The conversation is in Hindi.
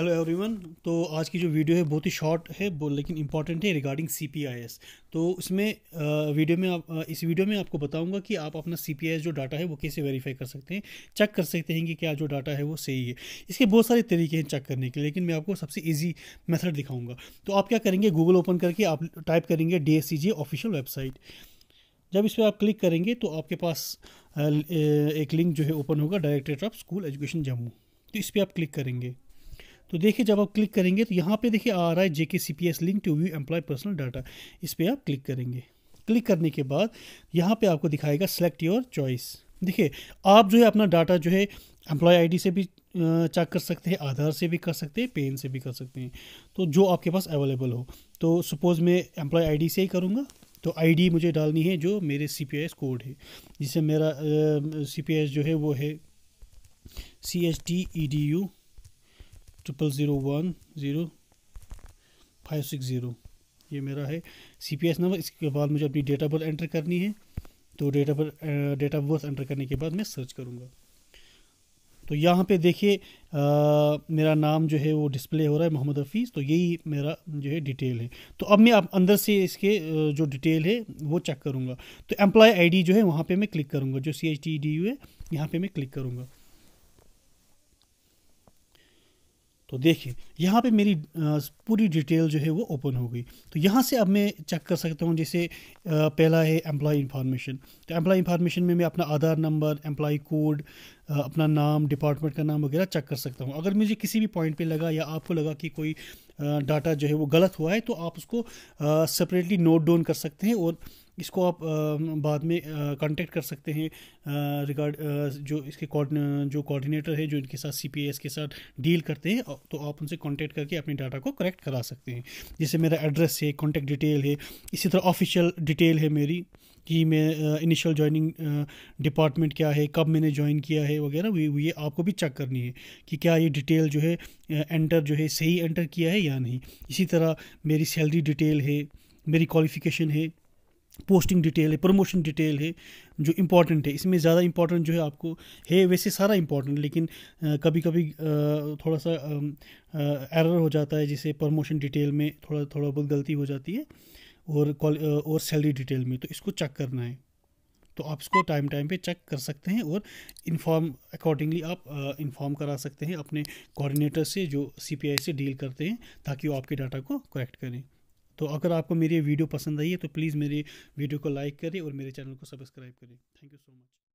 हेलो एवरीवन तो आज की जो वीडियो है, बहुत ही शॉर्ट है लेकिन इंपॉर्टेंट है रिगार्डिंग सीपीआईएस तो इसमें वीडियो में आप इस वीडियो में आपको बताऊँगा कि आप अपना सीपीआईएस जो डाटा है, वो कैसे वेरीफाई कर सकते हैं चेक कर सकते हैं कि क्या जो डाटा है, वो सही है। इसके बहुत सारे तरीके हैं चेक करने के, लेकिन मैं आपको सबसे ईजी मेथड दिखाऊँगा। तो आप क्या करेंगे गूगल ओपन करके आप टाइप करेंगे डी ऑफिशियल वेबसाइट जब इस पर आप क्लिक करेंगे तो आपके पास एक लिंक जो है ओपन होगा directorate of school education Jammu. तो इस पर आप क्लिक करेंगे। तो देखिए, जब आप क्लिक करेंगे तो यहाँ पे देखिए आ रहा है J K C P S link to view employ personal data. इस पर आप क्लिक करेंगे। क्लिक करने के बाद यहाँ पे आपको दिखाएगा सेलेक्ट योर चॉइस देखिए, आप जो है अपना डाटा जो है एम्प्लॉय आईडी से भी चेक कर सकते हैं, आधार से भी कर सकते हैं पेन से भी कर सकते हैं। तो जो आपके पास अवेलेबल हो। तो सपोज़ मैं एम्प्लॉय आईडी से ही करूँगा तो आईडी मुझे डालनी है जो मेरे सी कोड है। जिससे मेरा सी एस जो है वो है C H T E D U triple zero one zero five six zero ये मेरा है। सी पी एस नंबर इसके बाद मुझे अपनी डेट ऑफ़ बर्थ एंटर करनी है। तो date of date of birth enter करने के बाद मैं सर्च करूँगा। तो यहाँ पे देखिए मेरा नाम जो है वो डिस्प्ले हो रहा है मोहम्मद हफीज़ तो यही मेरा जो है डिटेल है। तो अब मैं आप अंदर से इसके जो डिटेल है, वो चेक करूँगा। तो एम्प्लॉय आईडी जो है, वहाँ पे मैं क्लिक करूँगा। जो C H T D U है, यहाँ पे मैं क्लिक करूँगा। तो देखिए, यहाँ पे मेरी पूरी डिटेल जो है वो ओपन हो गई। तो यहाँ से अब मैं चेक कर सकता हूँ, जैसे पहला है एम्प्लॉय इन्फॉर्मेशन। तो एम्प्लॉय इन्फॉर्मेशन में मैं अपना आधार नंबर, एम्प्लॉय कोड अपना नाम, डिपार्टमेंट का नाम वगैरह चेक कर सकता हूँ। अगर मुझे किसी भी पॉइंट पे लगा या आपको लगा कि कोई डाटा जो है वो गलत हुआ है तो आप उसको सेपरेटली नोट डाउन कर सकते हैं और इसको आप बाद में कांटेक्ट कर सकते हैं रिगार्ड जो इसके जो कोऑर्डिनेटर है, जो इनके साथ सीपीएस के साथ डील करते हैं तो आप उनसे कांटेक्ट करके अपने डाटा को करेक्ट करा सकते हैं। जैसे मेरा एड्रेस है कॉन्टैक्ट डिटेल है, इसी तरह ऑफिशियल डिटेल है मेरी, कि मैं इनिशियल ज्वाइनिंग डिपार्टमेंट क्या है, कब मैंने ज्वाइन किया है, वगैरह ये आपको भी चेक करनी है, कि क्या ये डिटेल जो है एंटर जो है, सही एंटर किया है या नहीं। इसी तरह मेरी सैलरी डिटेल है, मेरी क्वालिफ़िकेशन है पोस्टिंग डिटेल है, प्रमोशन डिटेल है, जो इंपॉर्टेंट है। इसमें ज़्यादा इंपॉर्टेंट जो है आपको है, वैसे सारा इंपॉर्टेंट लेकिन कभी कभी थोड़ा सा एरर हो जाता है, जिसे प्रमोशन डिटेल में थोड़ा थोड़ा बहुत गलती हो जाती है, और और सैलरी डिटेल में। तो इसको चेक करना है। तो आप इसको टाइम टाइम पे चेक कर सकते हैं, और इन्फॉर्म अकॉर्डिंगली आप इन्फॉर्म करा सकते हैं अपने कोऑर्डिनेटर से, जो सीपीआई से डील करते हैं, ताकि वो आपके डाटा को करेक्ट करें। तो अगर आपको मेरी वीडियो पसंद आई है तो प्लीज़ मेरी वीडियो को लाइक करें और मेरे चैनल को सब्सक्राइब करें। Thank you so much.